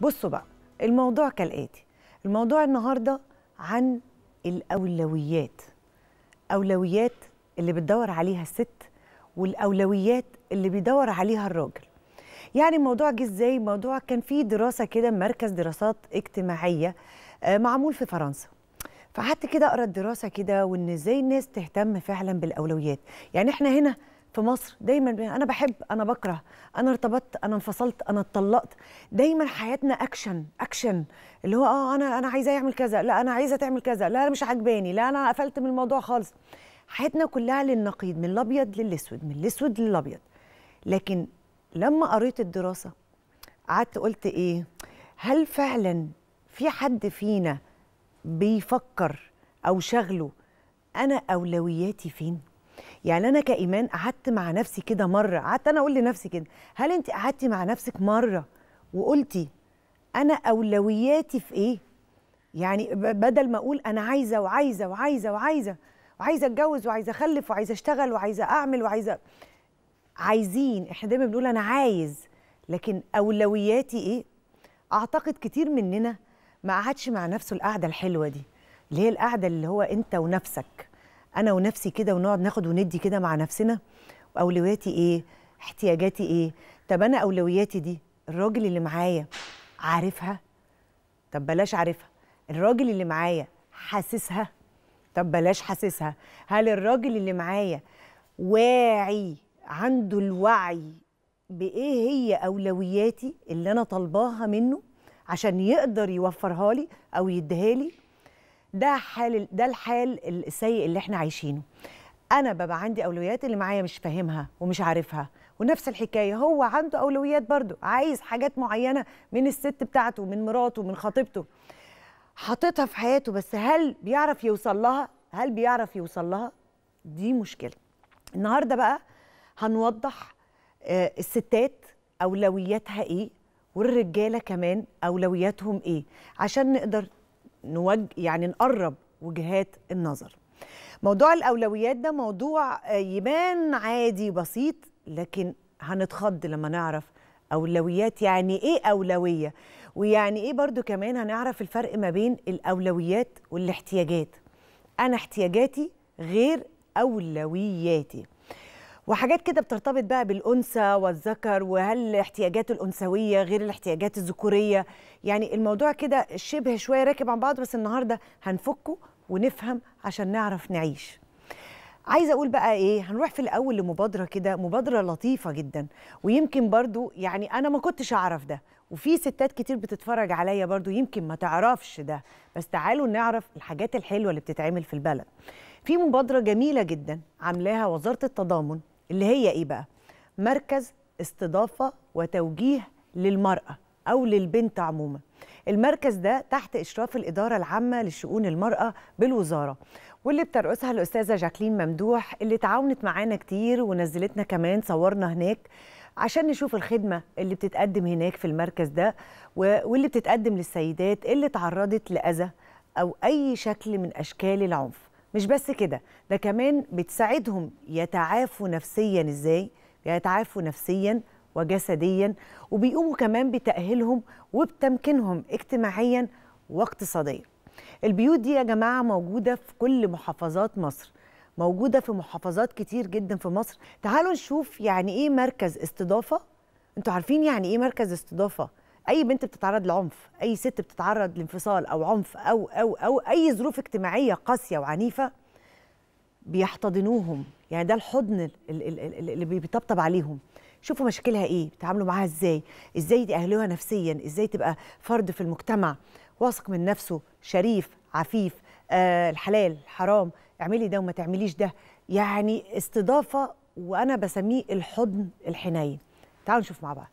بصوا بقى الموضوع كالآتي. الموضوع النهاردة عن الأولويات. أولويات اللي بتدور عليها الست والأولويات اللي بيدور عليها الراجل. يعني الموضوع جه إزاي؟ موضوع كان فيه دراسة كده مركز دراسات اجتماعية آه، معمول في فرنسا. فقعدت كده أقرأ الدراسة كده وإن إزاي الناس تهتم فعلا بالأولويات. يعني إحنا هنا في مصر دايما أنا بحب أنا بكره أنا ارتبطت أنا انفصلت أنا اتطلقت. دايما حياتنا action action اللي هو آه أنا أنا عايزة يعمل كذا لا أنا عايزة تعمل كذا لا أنا مش عاجباني لا أنا قفلت من الموضوع خالص. حياتنا كلها للنقيض من الأبيض للأسود من الأسود للأبيض. لكن لما قريت الدراسة قعدت قلت إيه؟ هل فعلا في حد فينا بيفكر أو شغله أنا أولوياتي فين؟ يعني أنا كإيمان قعدت مع نفسي كده مرة قعدت أنا أقول لنفسي كده هل أنت قعدتي مع نفسك مرة وقلتي أنا أولوياتي في إيه؟ يعني بدل ما أقول أنا عايزة وعايزة وعايزة وعايزة وعايزة أتجوز وعايزة أخلف وعايزة أشتغل وعايزة أعمل وعايزة عايزين إحنا دايما بنقول أنا عايز لكن أولوياتي إيه؟ أعتقد كتير مننا ما قعدش مع نفسه القعدة الحلوة دي اللي هي القعدة اللي هو أنت ونفسك. أنا ونفسي كده ونقعد ناخد وندي كده مع نفسنا؟ واولوياتي إيه؟ احتياجاتي إيه؟ طب أنا أولوياتي دي الراجل اللي معايا عارفها؟ طب بلاش عارفها. الراجل اللي معايا حاسسها؟ طب بلاش حاسسها. هل الراجل اللي معايا واعي عنده الوعي بإيه هي أولوياتي اللي أنا طالباها منه عشان يقدر يوفرها لي أو يديها لي؟ ده حال ده الحال السيء اللي إحنا عايشينه. أنا ببقى عندي أولويات اللي معايا مش فاهمها ومش عارفها. ونفس الحكاية هو عنده أولويات برضو عايز حاجات معينة من الست بتاعته من مراته من خطيبته. حاططها في حياته بس هل بيعرف يوصل لها؟ هل بيعرف يوصل لها؟ دي مشكلة. النهارده بقى هنوضح آه، الستات أولوياتها إيه والرجالة كمان أولوياتهم إيه. عشان نقدر نوج يعني نقرب وجهات النظر. موضوع الأولويات ده موضوع آه، يبان عادي بسيط لكن هنتخض لما نعرف أولويات يعني إيه أولوية؟ ويعني إيه برضو كمان هنعرف الفرق ما بين الأولويات والاحتياجات. أنا احتياجاتي غير أولوياتي. وحاجات كده بترتبط بقى بالأنثى والذكر وهل الاحتياجات الأنثوية غير الاحتياجات الذكورية؟ يعني الموضوع كده شبه شوية راكب عن بعض بس النهارده هنفكه ونفهم عشان نعرف نعيش. عايزة أقول بقى إيه هنروح في الأول لمبادرة كده مبادرة لطيفة جدا. ويمكن برضو يعني أنا ما كنتش أعرف ده. وفي ستات كتير بتتفرج عليا برضو يمكن ما تعرفش ده. بس تعالوا نعرف الحاجات الحلوة اللي بتتعمل في البلد. في مبادرة جميلة جدا عاملاها وزارة التضامن. اللي هي إيه بقى؟ مركز استضافة وتوجيه للمرأة أو للبنت عموما. المركز ده تحت إشراف الإدارة العامة لشؤون المرأة بالوزارة. واللي بترأسها الأستاذة جاكلين ممدوح اللي تعاونت معانا كتير ونزلتنا كمان صورنا هناك عشان نشوف الخدمة اللي بتتقدم هناك في المركز ده واللي بتتقدم للسيدات اللي تعرضت لأذى أو أي شكل من أشكال العنف. مش بس كده ده كمان بتساعدهم يتعافوا نفسيا. إزاي؟ يتعافوا نفسيا وجسديا وبيقوموا كمان بتأهيلهم وبتمكينهم اجتماعيا واقتصاديا. البيوت دي يا جماعة موجودة في كل محافظات مصر موجودة في محافظات كتير جدا في مصر. تعالوا نشوف يعني إيه مركز استضافة. أنتوا عارفين يعني إيه مركز استضافة؟ أي بنت بتتعرض لعنف أي ست بتتعرض لانفصال أو عنف أو أو أو أي ظروف اجتماعية قاسية وعنيفة بيحتضنوهم. يعني ده الحضن ال- ال- ال- اللي بيطبطب عليهم. شوفوا مشاكلها إيه بيتعاملوا معاها إزاي؟ إزاي يأهلوها نفسيا؟ إزاي تبقى فرد في المجتمع واثق من نفسه؟ شريف عفيف آه الحلال الحرام. اعملي ده وما تعمليش ده. يعني استضافة وأنا بسميه الحضن الحنين. تعالوا نشوف مع بعض.